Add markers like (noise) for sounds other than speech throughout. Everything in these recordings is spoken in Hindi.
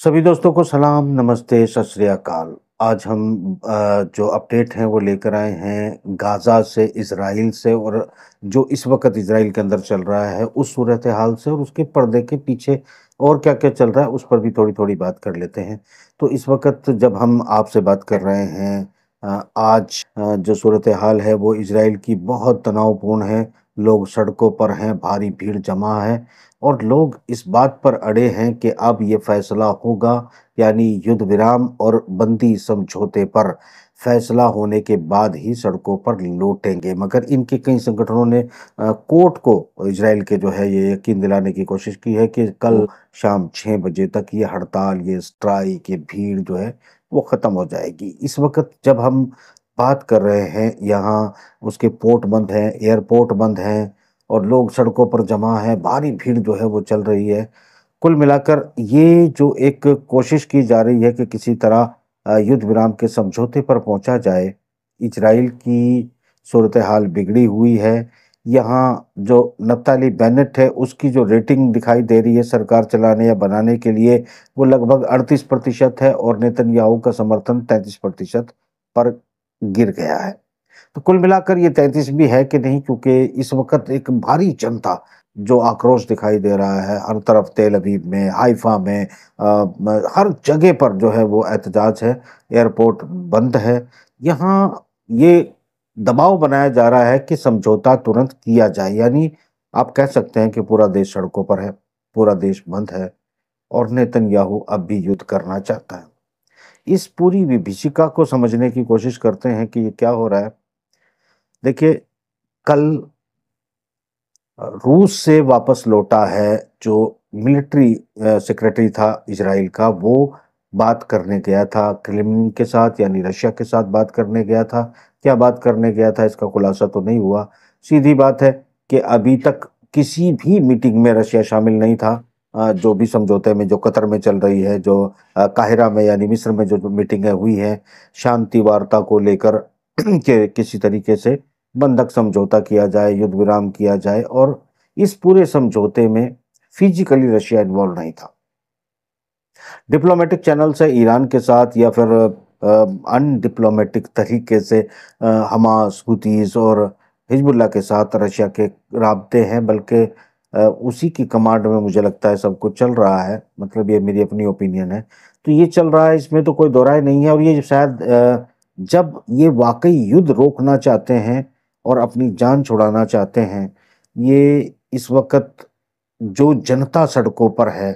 सभी दोस्तों को सलाम, नमस्ते, सत श्री अकाल। आज हम जो अपडेट हैं वो लेकर आए हैं गाज़ा से इसराइल से और जो इस वक्त इसराइल के अंदर चल रहा है, उस सूरत हाल से और उसके पर्दे के पीछे और क्या क्या चल रहा है, उस पर भी थोड़ी थोड़ी बात कर लेते हैं। तो इस वक्त जब हम आपसे बात कर रहे हैं आज जो सूरत हाल है वो इसराइल की बहुत तनावपूर्ण है लोग सड़कों पर हैं, भारी भीड़ जमा है और लोग इस बात पर अड़े हैं कि अब ये फैसला होगा, यानी युद्ध विराम और बंदी समझौते पर। फैसला होने के बाद ही सड़कों पर लौटेंगे, मगर इनके कई संगठनों ने कोर्ट को इसराइल के जो है ये यकीन दिलाने की कोशिश की है कि कल शाम छः बजे तक ये हड़ताल, ये स्ट्राइक, ये भीड़ जो है वो ख़त्म हो जाएगी। इस वक्त जब हम बात कर रहे हैं, यहाँ उसके पोर्ट बंद हैं, एयरपोर्ट बंद हैं और लोग सड़कों पर जमा हैं, भारी भीड़ जो है वो चल रही है। कुल मिलाकर ये जो एक कोशिश की जा रही है कि किसी तरह युद्ध विराम के समझौते पर पहुँचा जाए, इजराइल की सूरत हाल बिगड़ी हुई है। यहाँ जो नफ्ताली बेनेट है, उसकी जो रेटिंग दिखाई दे रही है सरकार चलाने या बनाने के लिए, वो लगभग अड़तीस प्रतिशत है और नेतन्याहू का समर्थन तैंतीस प्रतिशत पर गिर गया है। तो कुल मिलाकर ये तैंतीस भी है कि नहीं, क्योंकि इस वक्त एक भारी जनता जो आक्रोश दिखाई दे रहा है, हर तरफ़ तेल अवीव में, हाइफा में म- हर जगह पर जो है वो एहतजाज है, एयरपोर्ट बंद है। यहाँ ये दबाव बनाया जा रहा है कि समझौता तुरंत किया जाए, यानी आप कह सकते हैं कि पूरा देश सड़कों पर है, पूरा देश बंद है, और नेतन्याहू अब भी युद्ध करना चाहता है। इस पूरी विभीषिका को समझने की कोशिश करते हैं कि ये क्या हो रहा है। देखिए, कल रूस से वापस लौटा है जो मिलिट्री सेक्रेटरी था इसराइल का, वो बात करने गया था, क्रेमलिन के साथ यानी रशिया के साथ बात करने गया था। क्या बात करने गया था, इसका खुलासा तो नहीं हुआ। सीधी बात है कि अभी तक किसी भी मीटिंग में रशिया शामिल नहीं था। जो भी समझौते में, जो कतर में चल रही है, जो काहिरा में यानी मिस्र में जो जो मीटिंगें हुई हैं, शांति वार्ता को लेकर (clears throat) कि, किसी तरीके से बंधक समझौता किया जाए, युद्ध विराम किया जाए और इस पूरे समझौते में फिजिकली रशिया इन्वॉल्व नहीं था। डिप्लोमेटिक चैनल से ईरान के साथ या फिर अनडिप्लोमेटिक तरीके से हमास हुतीज और हिजबुल्ला के साथ रशिया के रबते हैं, बल्कि उसी की कमांड में मुझे लगता है सब कुछ चल रहा है मतलब ये मेरी अपनी ओपिनियन है। तो ये चल रहा है, इसमें तो कोई दो राय नहीं है और ये शायद जब ये वाकई युद्ध रोकना चाहते हैं और अपनी जान छुड़ाना चाहते हैं, ये इस वक्त जो जनता सड़कों पर है,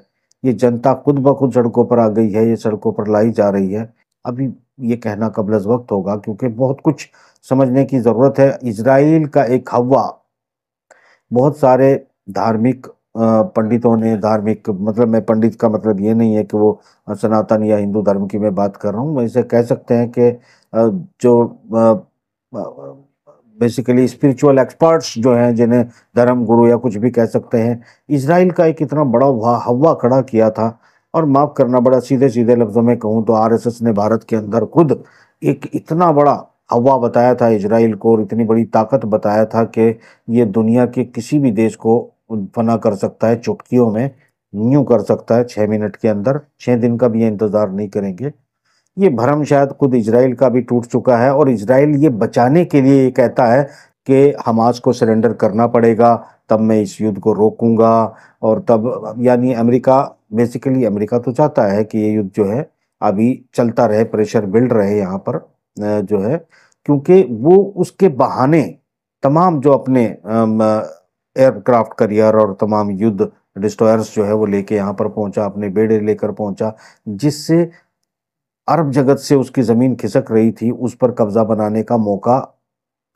ये जनता खुद ब खुद सड़कों पर आ गई है, ये सड़कों पर लाई जा रही है। अभी ये कहना कबल वक्त होगा क्योंकि बहुत कुछ समझने की ज़रूरत है। इसराइल का एक हवा बहुत सारे धार्मिक पंडितों ने धार्मिक मतलब मैं पंडित का मतलब ये नहीं है कि वो सनातन या हिंदू धर्म की मैं बात कर रहा हूँ। वैसे कह सकते हैं कि जो बेसिकली स्पिरिचुअल एक्सपर्ट्स जो हैं, जिन्हें धर्म गुरु या कुछ भी कह सकते हैं इसराइल का एक इतना बड़ा हवा खड़ा किया था। और माफ़ करना, बड़ा सीधे सीधे लफ्जों में कहूँ तो आरएसएस ने भारत के अंदर खुद एक इतना बड़ा हवा बताया था इसराइल को और इतनी बड़ी ताकत बताया था कि ये दुनिया के किसी भी देश को फना कर सकता है चुटकियों में न्यू कर सकता है छः मिनट के अंदर छः दिन का भी ये इंतज़ार नहीं करेंगे। ये भरम शायद खुद इसराइल का भी टूट चुका है और इसराइल ये बचाने के लिए ये कहता है कि हमास को सरेंडर करना पड़ेगा, तब मैं इस युद्ध को रोकूँगा और तब, यानी अमेरिका, बेसिकली अमेरिका तो चाहता है कि ये युद्ध जो है, अभी चलता रहे, प्रेशर बिल्ड रहे यहाँ पर जो है, क्योंकि वो उसके बहाने तमाम जो अपने एयरक्राफ्ट करियर और तमाम युद्ध डिस्ट्रॉयर्स जो है वो लेके यहाँ पर पहुँचा, अपने बेड़े लेकर पहुँचा, जिससे अरब जगत से उसकी ज़मीन खिसक रही थी, उस पर कब्जा बनाने का मौका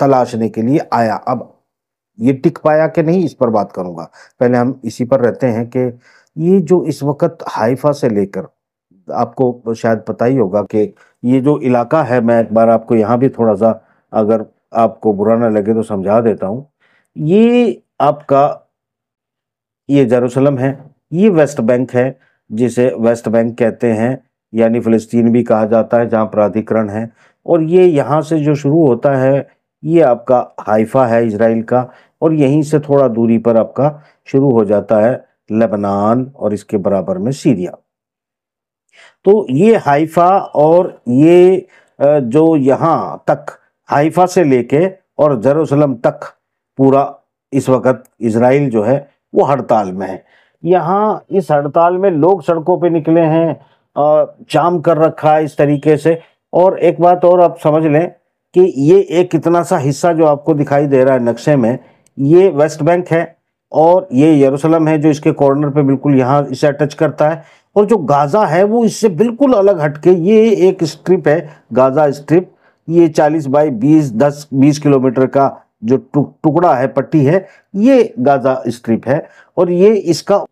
तलाशने के लिए आया। अब ये टिक पाया कि नहीं, इस पर बात करूँगा। पहले हम इसी पर रहते हैं कि ये जो इस वक्त हाइफा से लेकर, आपको शायद पता ही होगा कि ये जो इलाका है, मैं एक बार आपको यहाँ भी थोड़ा सा अगर आपको बुरा ना लगे तो समझा देता हूँ। ये आपका ये जेरूसलम है, ये वेस्ट बैंक है, जिसे वेस्ट बैंक कहते हैं, यानी फिलिस्तीन भी कहा जाता है, जहाँ प्राधिकरण है। और ये यहाँ से जो शुरू होता है, ये आपका हाइफा है इसराइल का, और यहीं से थोड़ा दूरी पर आपका शुरू हो जाता है लेबनान और इसके बराबर में सीरिया। तो ये हाइफा और ये जो यहाँ तक, हाइफा से लेके और जेरूसलम तक पूरा इस वक्त इसराइल जो है, वो हड़ताल में है। यहाँ इस हड़ताल में लोग सड़कों पे निकले हैं जाम कर रखा है इस तरीके से। और एक बात और आप समझ लें कि ये एक इतना सा हिस्सा जो आपको दिखाई दे रहा है नक्शे में, ये वेस्ट बैंक है और ये यरूशलेम है जो इसके कॉर्नर पे बिल्कुल यहाँ इसे टच करता है। और जो गाज़ा है, वो इससे बिल्कुल अलग हटके, ये एक स्ट्रिप है, गाज़ा स्ट्रिप। ये 40 बाई 20 10 20 किलोमीटर का जो टुकड़ा है, पट्टी है, ये गाज़ा स्ट्रिप है और ये इसका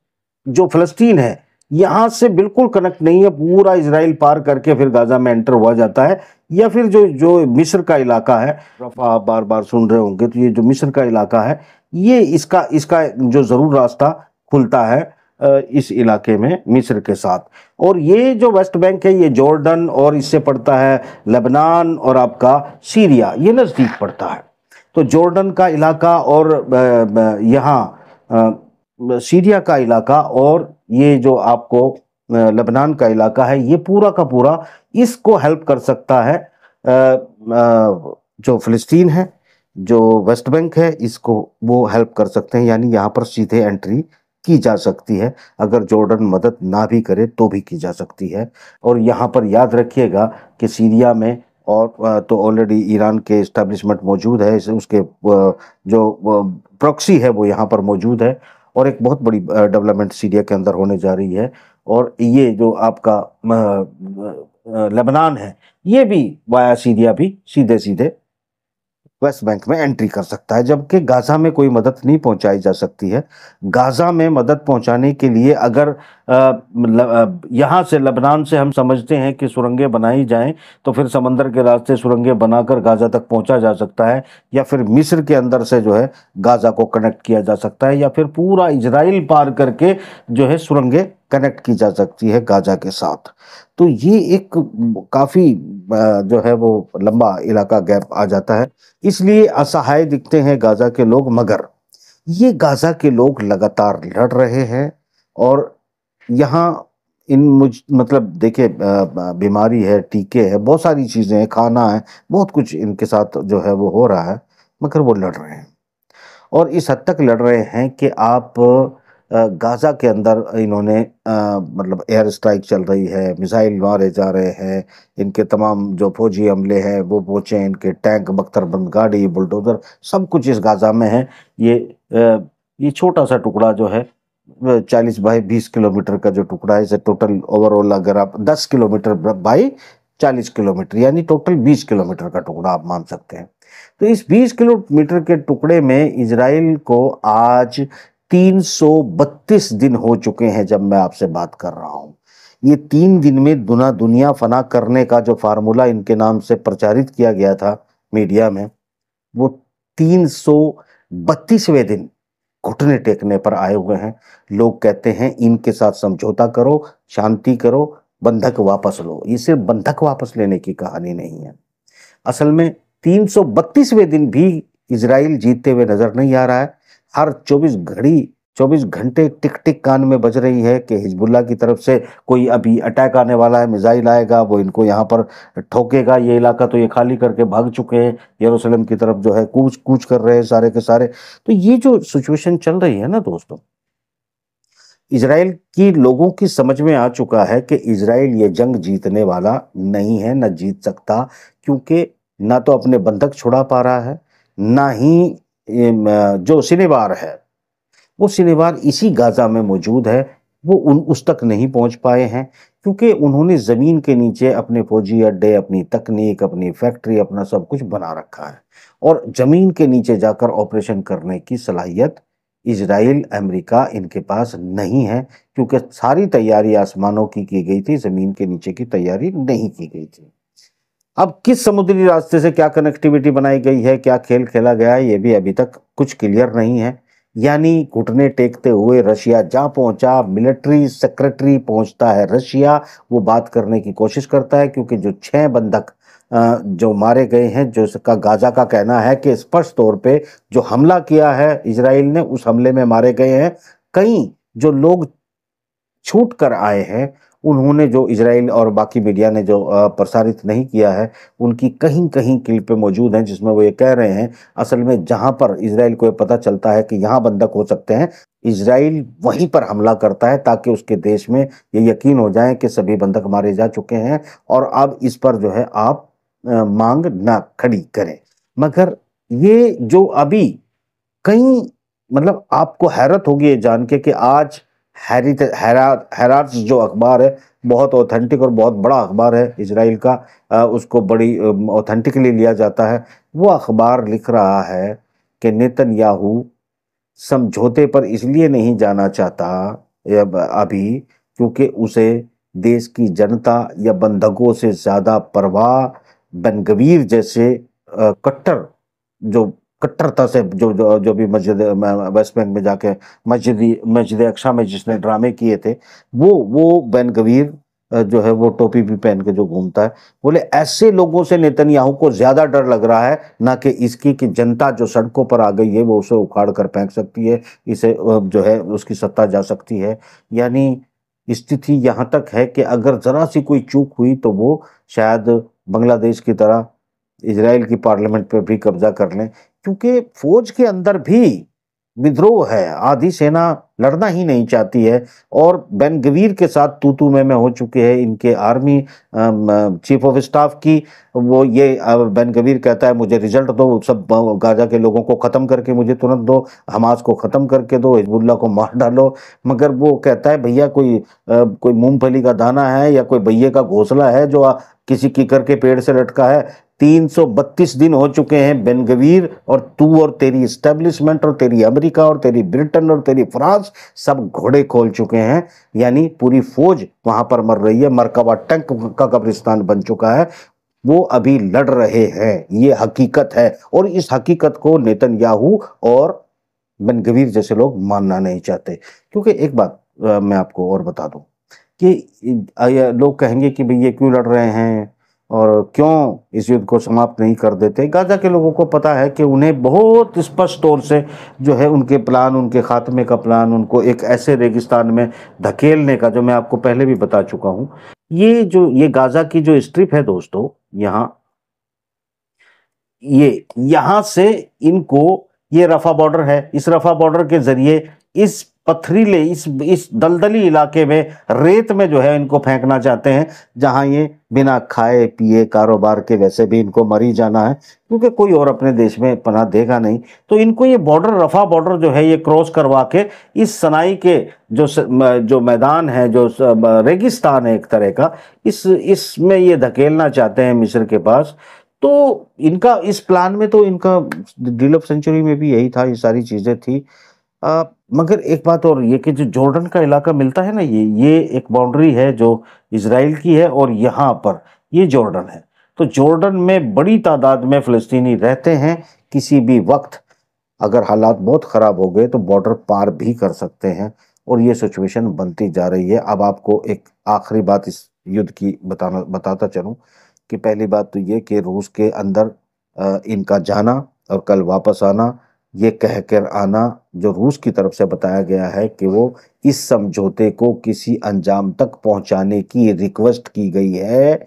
जो फलस्तीन है, यहाँ से बिल्कुल कनेक्ट नहीं है, पूरा इसराइल पार करके फिर गाजा में एंटर हुआ जाता है या फिर जो जो मिस्र का इलाका है, रफा आप बार बार सुन रहे होंगे तो ये जो मिस्र का इलाका है, ये इसका इसका जो ज़रूर रास्ता खुलता है इस इलाके में, मिस्र के साथ। और ये जो वेस्ट बैंक है, ये जॉर्डन और इससे पड़ता है लेबनान और आपका सीरिया, ये नज़दीक पड़ता है। तो जॉर्डन का इलाका और यहाँ सीरिया का इलाका और ये जो आपको लेबनान का इलाका है, ये पूरा का पूरा इसको हेल्प कर सकता है जो फ़लस्तीन है, जो वेस्ट बैंक है, इसको वो हेल्प कर सकते हैं, यानी यहाँ पर सीधे एंट्री की जा सकती है। अगर जॉर्डन मदद ना भी करे तो भी की जा सकती है। और यहाँ पर याद रखिएगा कि सीरिया में और तो ऑलरेडी ईरान के इस्टेब्लिशमेंट मौजूद है उसके जो प्रॉक्सी है वो यहाँ पर मौजूद है और एक बहुत बड़ी डेवलपमेंट सीरिया के अंदर होने जा रही है और ये जो आपका लेबनान है, ये भी वाया सीरिया भी सीधे सीधे वेस्ट बैंक में एंट्री कर सकता है, जबकि गाज़ा में कोई मदद नहीं पहुंचाई जा सकती है। गाज़ा में मदद पहुँचाने के लिए अगर यहाँ से लबनान से हम समझते हैं कि सुरंगें बनाई जाएँ तो फिर समंदर के रास्ते सुरंगें बनाकर गाज़ा तक पहुँचा जा सकता है, या फिर मिस्र के अंदर से जो है गाज़ा को कनेक्ट किया जा सकता है, या फिर पूरा इजराइल पार करके जो है सुरंगें कनेक्ट की जा सकती है गाज़ा के साथ। तो ये एक काफ़ी जो है वो लंबा इलाका गैप आ जाता है। इसलिए असहाय दिखते हैं गाज़ा के लोग, मगर ये गाज़ा के लोग लगातार लड़ रहे हैं और यहाँ इन मुझ मतलब देखिए बीमारी है, टीके है, बहुत सारी चीज़ें हैं, खाना है, बहुत कुछ इनके साथ जो है वो हो रहा है, मगर वो लड़ रहे हैं। और इस हद तक लड़ रहे हैं कि आप गाज़ा के अंदर इन्होंने मतलब एयर स्ट्राइक चल रही है, मिसाइल मारे जा रहे हैं, इनके तमाम जो फौजी हमले हैं, वो पहुँचे, इनके टैंक बख्तरबंद गाड़ी, बुलडोज़र, सब कुछ इस गाज़ा में है। ये ये छोटा सा टुकड़ा जो है चालीस बाई बीस किलोमीटर का जो टुकड़ा है, इसे टोटल ओवरऑल अगर आप दस किलोमीटर बाई चालीस किलोमीटर, यानी टोटल बीस किलोमीटर का टुकड़ा आप मान सकते हैं। तो इस बीस किलोमीटर के टुकड़े में इसराइल को आज 332 दिन हो चुके हैं जब मैं आपसे बात कर रहा हूँ। ये तीन दिन में दुना दुनिया फना करने का जो फार्मूला इनके नाम से प्रचारित किया गया था मीडिया में, वो तीन सौ बत्तीसवें दिन घुटने टेकने पर आए हुए हैं। लोग कहते हैं, इनके साथ समझौता करो, शांति करो, बंधक वापस लो। ये सिर्फ़ बंधक वापस लेने की कहानी नहीं है। असल में तीन सौ बत्तीसवें दिन भी इसराइल जीतते हुए नज़र नहीं आ रहा है। हर 24 घड़ी 24 घंटे टिक टिक कान में बज रही है कि हिजबुल्ला की तरफ़ से कोई अभी अटैक आने वाला है, मिसाइल आएगा, वो इनको यहाँ पर ठोकेगा, ये इलाका तो ये खाली करके भाग चुके हैं, यरूशलेम की तरफ़ जो है कूच कूच कर रहे हैं सारे के सारे। तो ये जो सिचुएशन चल रही है ना दोस्तों इसराइल की लोगों की समझ में आ चुका है कि इसराइल ये जंग जीतने वाला नहीं है, ना जीत सकता, क्योंकि ना तो अपने बंधक छुड़ा पा रहा है, ना ही जो सिनेबार है, वो सिनेबार इसी गाजा में मौजूद है, वो उन, उस तक नहीं पहुँच पाए हैं, क्योंकि उन्होंने ज़मीन के नीचे अपने फौजी अड्डे, अपनी तकनीक, अपनी फैक्ट्री, अपना सब कुछ बना रखा है। और ज़मीन के नीचे जाकर ऑपरेशन करने की सलाहियत इसराइल अमेरिका इनके पास नहीं है, क्योंकि सारी तैयारी आसमानों की की गई थी, ज़मीन के नीचे की तैयारी नहीं की गई थी। अब किस समुद्री रास्ते से क्या कनेक्टिविटी बनाई गई है, क्या खेल खेला गया है, ये भी अभी तक कुछ क्लियर नहीं है। यानी घुटने टेकते हुए रशिया जा पहुँचा मिलिट्री सेक्रेटरी पहुँचता है रशिया, वो बात करने की कोशिश करता है क्योंकि जो छह बंधक जो मारे गए हैं, जो इसका गाजा का कहना है कि स्पष्ट तौर पे जो हमला किया है इसराइल ने उस हमले में मारे गए हैं। कई जो लोग छूट कर आए हैं उन्होंने जो इसराइल और बाकी मीडिया ने जो प्रसारित नहीं किया है, उनकी कहीं कहीं क्लिप मौजूद हैं, जिसमें वो ये कह रहे हैं, असल में जहाँ पर इसराइल को ये पता चलता है कि यहाँ बंधक हो सकते हैं इसराइल वहीं पर हमला करता है ताकि उसके देश में ये यकीन हो जाए कि सभी बंधक मारे जा चुके हैं और अब इस पर जो है आप मांग ना खड़ी करें। मगर ये जो अभी कई मतलब आपको हैरत होगी ये जान के कि आज हैरित हैरात जो अखबार है बहुत ऑथेंटिक और बहुत बड़ा अखबार है इसराइल का। आ, उसको बड़ी ऑथेंटिकली लिया जाता है। वो अखबार लिख रहा है कि नेतन याहू समझौते पर इसलिए नहीं जाना चाहता अभी क्योंकि उसे देश की जनता या बंधकों से ज़्यादा परवाह बनगवीर जैसे कट्टर जो कट्टरता से जो जो, जो भी मस्जिद वेस्ट बैंक में जाके मस्जिद मस्जिद अक्षा में जिसने ड्रामे किए थे वो वो बैन गवीर जो है वो टोपी भी पहन के जो घूमता है बोले ऐसे लोगों से नेतन्याहू को ज़्यादा डर लग रहा है ना कि इसकी कि जनता जो सड़कों पर आ गई है वो उसे उखाड़ कर फेंक सकती है इसे जो है उसकी सत्ता जा सकती है। यानी स्थिति यहाँ तक है कि अगर जरा सी कोई चूक हुई तो वो शायद बांग्लादेश की तरह इसराइल की पार्लियामेंट पर भी कब्जा कर लें। क्योंकि फौज के अंदर भी विद्रोह है, आधी सेना लड़ना ही नहीं चाहती है। और बेनगवीर के साथ तू तू में में हो चुके हैं इनके आर्मी चीफ ऑफ़ स्टाफ की। वो ये बेनगवीर कहता है, मुझे रिज़ल्ट दो, सब गाजा के लोगों को ख़त्म करके मुझे तुरंत दो, हमास को ख़त्म करके दो हिजबुल्ला को मार डालो। मगर वो कहता है, भैया, कोई कोई मूंगफली का दाना है या कोई भैया का घोंसला है जो किसी कीकर के पेड़ से लटका है? 332 दिन हो चुके हैं बेनगवीर और तू और तेरी स्टेब्लिशमेंट और तेरी अमेरिका और तेरी ब्रिटेन और तेरी फ्रांस सब घोड़े खोल चुके हैं। यानी पूरी फौज वहाँ पर मर रही है। मरकबा टंक का कब्रिस्तान बन चुका है। वो अभी लड़ रहे हैं। ये हकीकत है। और इस हकीकत को नेतन याहू और बेनगवीर जैसे लोग मानना नहीं चाहते। क्योंकि एक बात मैं आपको और बता दूँ कि लोग कहेंगे कि भाई ये क्यों लड़ रहे हैं? और क्यों इस युद्ध को समाप्त नहीं कर देते? गाजा के लोगों को पता है कि उन्हें बहुत स्पष्ट तौर से जो है उनके प्लान, उनके खात्मे का प्लान, उनको एक ऐसे रेगिस्तान में धकेलने का, जो मैं आपको पहले भी बता चुका हूँ। ये जो, ये गाजा की जो स्ट्रिप है दोस्तों, यहाँ, ये, यहाँ से इनको, ये रफा बॉर्डर है। इस रफा बॉर्डर के ज़रिए इस पथरीले, इस इस दलदली इलाके में रेत में जो है इनको फेंकना चाहते हैं, जहाँ ये बिना खाए, पिए, कारोबार के वैसे भी इनको मरी जाना है, क्योंकि कोई और अपने देश में पना देगा नहीं। तो इनको ये बॉर्डर, रफा बॉर्डर जो है ये क्रॉस करवा के इस सनाई के जो जो मैदान है, जो रेगिस्तान है एक तरह का, इस, इसमें ये धकेलना चाहते हैं मिस्र के पास। तो इनका, इस प्लान में तो इनका, डील ऑफ़ सेंचुरी में भी यही था, ये सारी चीज़ें थी। आ, मगर एक बात और ये कि जो जॉर्डन का इलाका मिलता है ना ये ये एक बाउंड्री है जो इसराइल की है और यहाँ पर ये जॉर्डन है। तो जॉर्डन में बड़ी तादाद में फ़लस्तीनी रहते हैं किसी भी वक्त अगर हालात बहुत ख़राब हो गए तो बॉर्डर पार भी कर सकते हैं और ये सिचुएशन बनती जा रही है। अब आपको एक आखिरी बात इस युद्ध की बताना बताता चलूँ कि पहली बात तो ये कि रूस के अंदर इनका जाना और कल वापस आना ये कहकर आना जो रूस की तरफ़ से बताया गया है कि वो इस समझौते को किसी अंजाम तक पहुँचाने की रिक्वेस्ट की गई है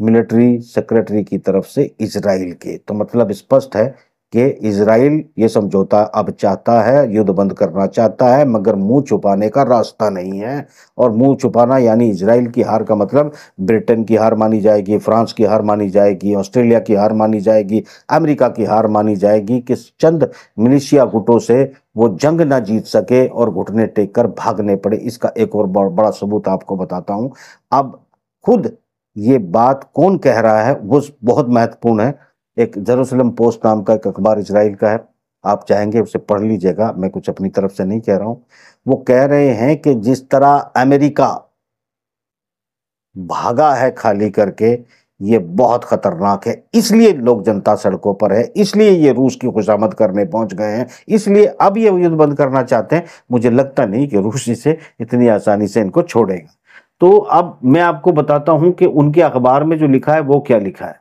मिलिट्री सेक्रेटरी की तरफ़ से इसराइल के। तो मतलब स्पष्ट है कि इसराइल ये समझौता अब चाहता है, युद्ध बंद करना चाहता है, मगर मुँह छुपाने का रास्ता नहीं है। और मुँह छुपाना यानी इसराइल की हार का मतलब ब्रिटेन की हार मानी जाएगी, फ्रांस की हार मानी जाएगी, ऑस्ट्रेलिया की हार मानी जाएगी, अमेरिका की हार मानी जाएगी। कि चंद मिलिशिया गुटों से वो जंग ना जीत सके और घुटने टेक कर भागने पड़े, इसका एक और बड़ा सबूत आपको बताता हूँ। अब खुद ये बात कौन कह रहा है, वो बहुत महत्वपूर्ण है। एक जेरूसलम पोस्ट नाम का एक अखबार इसराइल का है। आप चाहेंगे उसे पढ़ लीजिएगा, मैं कुछ अपनी तरफ़ से नहीं कह रहा हूँ। वो कह रहे हैं कि जिस तरह अमेरिका भागा है खाली करके, ये बहुत खतरनाक है। इसलिए लोग जनता सड़कों पर है, इसलिए ये रूस की खुशामद करने पहुँच गए हैं, इसलिए अब ये युद्ध बंद करना चाहते हैं। मुझे लगता नहीं कि रूस इसे इतनी आसानी से इनको छोड़ेगा। तो अब मैं आपको बताता हूँ कि उनके अखबार में जो लिखा है, वो क्या लिखा है?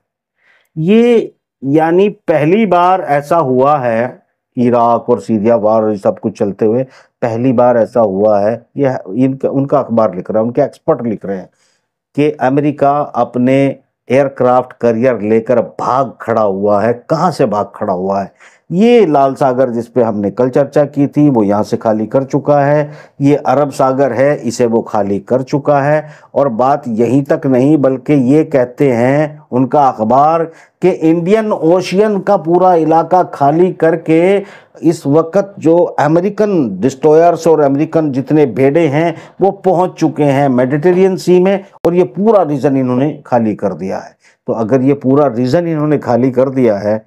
ये यानी पहली बार ऐसा हुआ है इराक और सीरिया वार और सब कुछ चलते हुए, पहली बार ऐसा हुआ है ये इनका, उनका अखबार लिख रहा है, उनके एक्सपर्ट लिख रहे हैं कि अमेरिका अपने एयरक्राफ्ट करियर लेकर भाग खड़ा हुआ है, कहाँ से भाग खड़ा हुआ है? ये लाल सागर जिस पे हमने कल चर्चा की थी, वो यहाँ से खाली कर चुका है। ये अरब सागर है, इसे वो खाली कर चुका है। और बात यहीं तक नहीं, बल्कि ये कहते हैं, उनका अखबार कि इंडियन ओशियन का पूरा इलाका खाली करके इस वक्त जो अमेरिकन डिस्ट्रॉयर्स और अमेरिकन जितने भेड़े हैं, वो पहुँच चुके हैं मेडिटेरियन सी में, और ये पूरा रीजन इन्होंने खाली कर दिया है। तो अगर ये पूरा रीजन इन्होंने खाली कर दिया है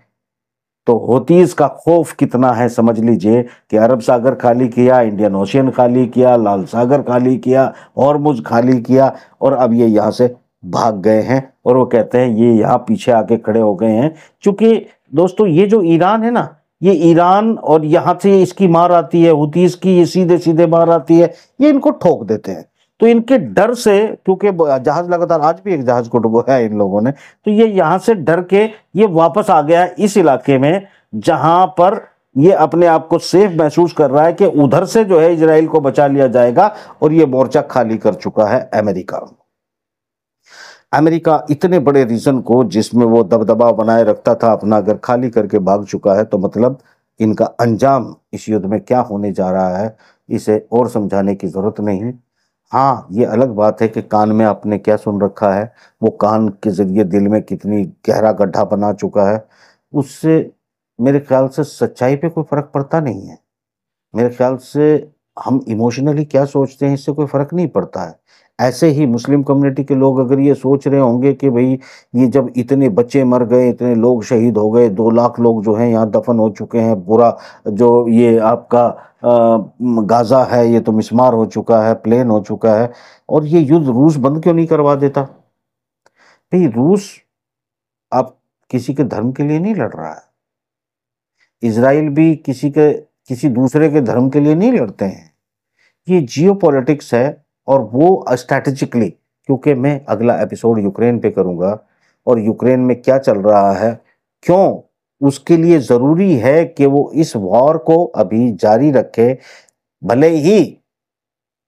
तो होतीज का खौफ कितना है समझ लीजिए कि अरब सागर खाली किया, इंडियन ओशियन खाली किया, लाल सागर खाली किया और मुझ खाली किया और अब ये यहाँ से भाग गए हैं और वो कहते हैं ये यहाँ पीछे आके खड़े हो गए हैं। क्योंकि दोस्तों ये जो ईरान है ना, ये ईरान और यहाँ से इसकी मार आती है हुतीस की ये सीधे सीधे मार आती है, ये इनको ठोक देते हैं। तो इनके डर से, क्योंकि जहाज़ लगातार आज भी एक जहाज़ को डुबोया इन लोगों ने तो ये यहाँ से डर के ये वापस आ गया इस इलाके में, जहाँ पर ये अपने आप को सेफ़ महसूस कर रहा है कि उधर से जो है इसराइल को बचा लिया जाएगा और ये मोर्चा खाली कर चुका है अमेरिका। अमेरिका इतने बड़े रीजन को जिसमें वो दबदबा बनाए रखता था, अपना अगर खाली करके भाग चुका है तो मतलब इनका अंजाम इस युद्ध में क्या होने जा रहा है, इसे और समझाने की ज़रूरत नहीं हाँ। ये अलग बात है कि कान में आपने क्या सुन रखा है? वो कान के ज़रिए दिल में कितनी गहरा गड्ढा बना चुका है। उससे मेरे ख्याल से सच्चाई पे कोई फ़र्क पड़ता नहीं है। मेरे ख्याल से हम इमोशनली क्या सोचते हैं, इससे कोई फ़र्क नहीं पड़ता है। ऐसे ही मुस्लिम कम्युनिटी के लोग अगर ये सोच रहे होंगे कि भाई, ये जब इतने बच्चे मर गए, इतने लोग शहीद हो गए, दो लाख लोग जो हैं यहाँ दफन हो चुके हैं पूरा जो ये आपका गाज़ा है, ये तो मिसमार हो चुका है, प्लेन हो चुका है, और ये युद्ध रूस बंद क्यों नहीं करवा देता? भाई रूस आप किसी के धर्म के लिए नहीं लड़ रहा है। इसराइल भी किसी के, किसी दूसरे के धर्म के लिए नहीं लड़ते हैं। ये जियो है, और वो स्ट्रैटेजिकली क्योंकि मैं अगला एपिसोड यूक्रेन पे करूँगा, और यूक्रेन में क्या चल रहा है, क्यों उसके लिए ज़रूरी है कि वो इस वॉर को अभी जारी रखे। भले ही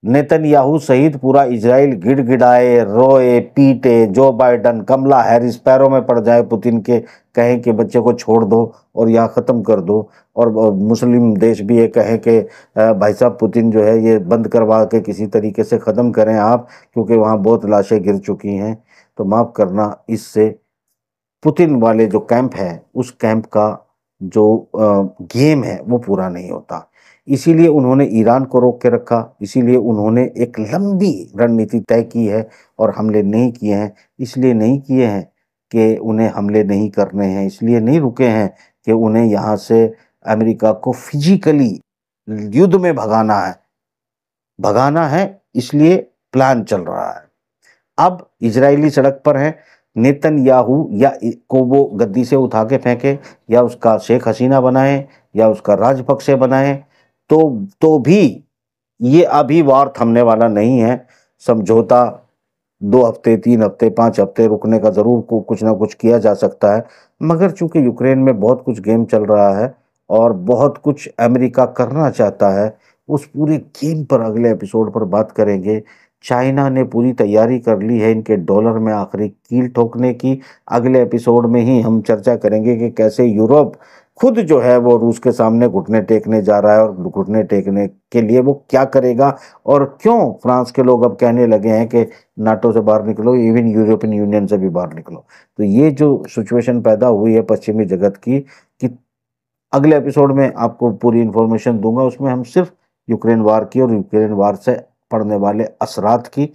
नेतन्याहू सहित पूरा इजराइल गिड़गिड़ाए, रोए, पीटे, जो बाइडन, कमला हैरिस पैरों में पड़ जाए, पुतिन के कहें कि बच्चे को छोड़ दो और यहाँ ख़त्म कर दो। और मुस्लिम देश भी ये कहें कि भाई साहब, पुतिन जो है ये बंद करवा के किसी तरीके से ख़त्म करें आप, क्योंकि वहाँ बहुत लाशें गिर चुकी हैं। तो माफ़ करना इससे। पुतिन वाले जो कैंप है, उस कैंप का जो गेम है, वो पूरा नहीं होता। इसीलिए उन्होंने ईरान को रोक के रखा, इसीलिए उन्होंने एक लंबी रणनीति तय की है और हमले नहीं किए हैं। इसलिए नहीं किए हैं कि उन्हें हमले नहीं करने हैं, इसलिए नहीं रुके हैं कि उन्हें यहाँ से अमेरिका को फिजिकली युद्ध में भगाना है। भगाना है, इसलिए प्लान चल रहा है। अब इजरायली सड़क पर है नेतन याहू या को वो गद्दी से उठा के फेंके, या उसका शेख हसीना बनाए, या उसका राजपक्षे बनाए तो तो भी ये अभी वार थमने वाला नहीं है। समझौता दो हफ़्ते, तीन हफ़्ते, पाँच हफ़्ते रुकने का ज़रूर को कुछ ना कुछ किया जा सकता है, मगर चूँकि यूक्रेन में बहुत कुछ गेम चल रहा है और बहुत कुछ अमेरिका करना चाहता है, उस पूरे गेम पर अगले एपिसोड पर बात करेंगे। चाइना ने पूरी तैयारी कर ली है इनके डॉलर में आखिरी कील ठोकने की। अगले एपिसोड में ही हम चर्चा करेंगे कि कैसे यूरोप खुद जो है वो रूस के सामने घुटने टेकने जा रहा है और घुटने टेकने के लिए वो क्या करेगा और क्यों फ्रांस के लोग अब कहने लगे हैं कि नाटो से बाहर निकलो, इवन यूरोपियन यूनियन से भी बाहर निकलो। तो ये जो सिचुएशन पैदा हुई है पश्चिमी जगत की कि अगले एपिसोड में आपको पूरी इन्फॉर्मेशन दूँगा, उसमें हम सिर्फ़ यूक्रेन वार की और यूक्रेन वार से पड़ने वाले असरात की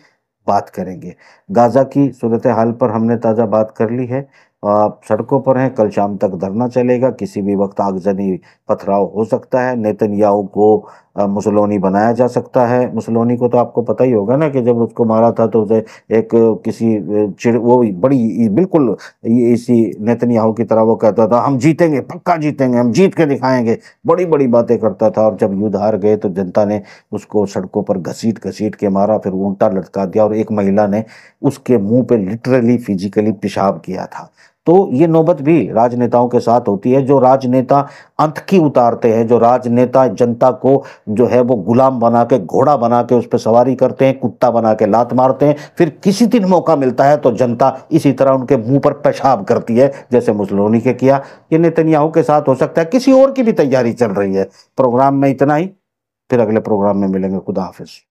बात करेंगे। गाज़ा की सूरत हाल पर हमने ताज़ा बात कर ली है। आप सड़कों पर हैं, कल शाम तक धरना चलेगा, किसी भी वक्त आगजनी पथराव हो सकता है। नेतन्याहू को मुसलोनी बनाया जा सकता है। मुसलोनी को तो आपको पता ही होगा ना कि जब उसको मारा था तो उसे एक, किसी चिड़, वो बड़ी बिल्कुल इसी नेतन्याहू की तरह वो कहता था, हम जीतेंगे, पक्का जीतेंगे, हम जीत के दिखाएँगे। बड़ी बड़ी बातें करता था और जब युद्ध हार गए तो जनता ने उसको सड़कों पर घसीट घसीट के मारा, फिर उल्टा लटका दिया और एक महिला ने उसके मुँह पे लिटरली फिजिकली पेशाब किया था। तो ये नौबत भी राजनेताओं के साथ होती है, जो राजनेता अंत की उतारते हैं, जो राजनेता जनता को जो है वो गुलाम बना के घोड़ा बना के उस पर सवारी करते हैं, कुत्ता बना के लात मारते हैं, फिर किसी दिन मौका मिलता है तो जनता इसी तरह उनके मुँह पर पेशाब करती है, जैसे मुसलोनी के किया। ये नेतन्याहू के साथ हो सकता है, किसी और की भी तैयारी चल रही है। प्रोग्राम में इतना ही, फिर अगले प्रोग्राम में मिलेंगे। खुदा हाफिज़।